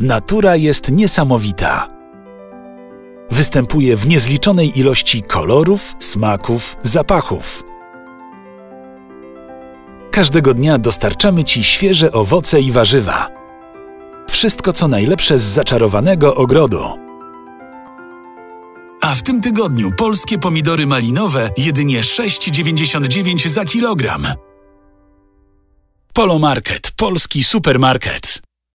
Natura jest niesamowita. Występuje w niezliczonej ilości kolorów, smaków, zapachów. Każdego dnia dostarczamy Ci świeże owoce i warzywa. Wszystko co najlepsze z zaczarowanego ogrodu. A w tym tygodniu polskie pomidory malinowe jedynie 6,99 za kilogram. Polomarket, polski supermarket.